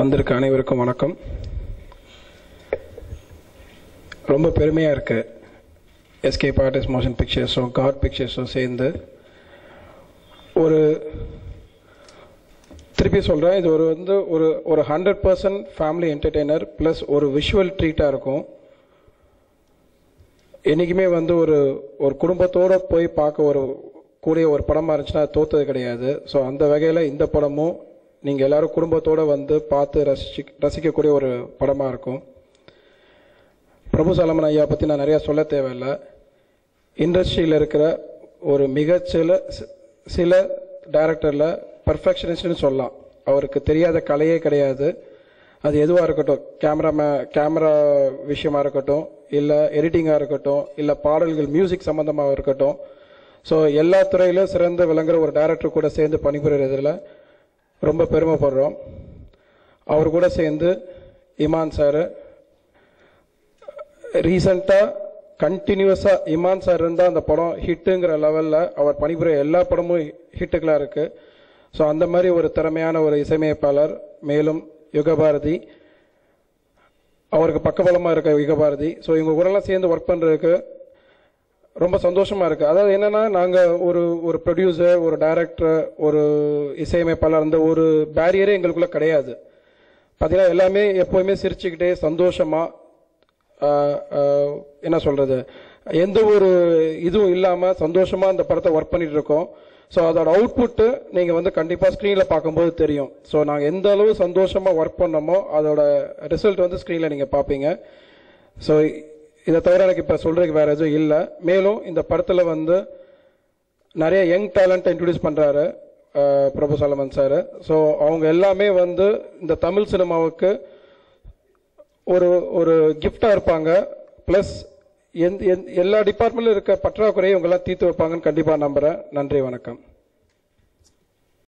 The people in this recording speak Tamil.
வந்திருக்க அனைவருக்கும் வணக்கம். ரொம்ப பெருமையாக இருக்கு எஸ்கே ஆர்டிஸ்ட் மோஷன் பிக்சர்ஸும் கார்ட் பிக்சர்ஸும் சேர்ந்து. ஒரு திருப்பி சொல்கிறேன் இது ஒரு வந்து ஒரு ஒரு hundred percent family entertainer plus ஒரு விஷுவல் ட்ரீட்டாக இருக்கும். என்றைக்குமே வந்து ஒரு ஒரு குடும்பத்தோடு போய் பார்க்க ஒரு கூடிய ஒரு படமாக இருந்துச்சுன்னா தோத்தது கிடையாது. ஸோ அந்த வகையில் இந்த படமும் நீங்கள் எல்லாரும் குடும்பத்தோடு வந்து பார்த்து ரசிச்சு ரசிக்கக்கூடிய ஒரு படமாக இருக்கும். பிரபு சாலமன் ஐயா பற்றி நான் நிறையா சொல்ல தேவையில்லை. இண்டஸ்ட்ரியில் இருக்கிற ஒரு மிகச்சில சில சில டைரக்டரில் பர்ஃபெக்ஷனிஸ்ட்னு சொல்லலாம். அவருக்கு தெரியாத கலையே கிடையாது. அது எதுவாக இருக்கட்டும். கேமரா மே கேமரா விஷயமா இருக்கட்டும் இல்லை எடிட்டிங்காக இருக்கட்டும் இல்லை பாடல்கள் மியூசிக் சம்மந்தமாக இருக்கட்டும். ஸோ எல்லா துறையிலும் சிறந்து விளங்குற ஒரு டைரக்டர் கூட சேர்ந்து பணிபுரியறதுல ரொம்ப பெருமைப்படுறோம். அவர் கூட சேர்ந்து இமான் சார் ரீசண்டாக கண்டினியூஸாக இமான் சார் இருந்தால் அந்த படம் ஹிட்டுங்கிற லெவலில் அவர் பணிபுரிய எல்லா படமும் ஹிட்டுகளாக இருக்குது ஸோ அந்த மாதிரி ஒரு திறமையான ஒரு இசையமைப்பாளர் மேலும் யுகபாரதி. அவருக்கு பக்கபலமாக இருக்க யுகபாரதி. ஸோ இவங்க கூடலாம் சேர்ந்து ஒர்க் பண்ணுறதுக்கு ரொம்ப சந்தோஷமா இருக்கு. அதாவது என்னன்னா நாங்க ஒரு ஒரு ப்ரொடியூசர் ஒரு டைரக்டர் ஒரு இசையமைப்பாளர் அந்த ஒரு பேரியரே எங்களுக்குள்ள கிடையாது. பார்த்தீங்கன்னா எல்லாமே எப்போவுமே சிரிச்சுக்கிட்டே சந்தோஷமா என்ன சொல்றது எந்த ஒரு இதுவும் இல்லாம சந்தோஷமா அந்த படத்தை ஒர்க் பண்ணிட்டு இருக்கோம். ஸோ அதோட அவுட்புட்டு நீங்கள் வந்து கண்டிப்பாக ஸ்க்ரீனில் பார்க்கும்போது தெரியும். ஸோ நாங்கள் எந்த அளவு சந்தோஷமாக ஒர்க் பண்ணோமோ அதோட ரிசல்ட் வந்து ஸ்க்ரீனில் நீங்கள் பார்ப்பீங்க. ஸோ இதை தவிர எனக்கு இப்போ சொல்கிறதுக்கு வேறு எதுவும் இல்லை. மேலும் இந்த படத்தில் வந்து நிறைய யங் டேலண்ட் இன்ட்ரடியூஸ் பண்ணுறாரு பிரபு சலமன் சார் ஸோ அவங்க எல்லாமே வந்து இந்த தமிழ் சினிமாவுக்கு ஒரு ஒரு கிஃப்டாக இருப்பாங்க. ப்ளஸ் எந்த எல்லா டிபார்ட்மெண்ட்லையும் இருக்க பற்றாக்குறையை இவங்கெல்லாம் தீர்த்து வைப்பாங்கன்னு கண்டிப்பாக நம்புகிறேன் நன்றி வணக்கம்.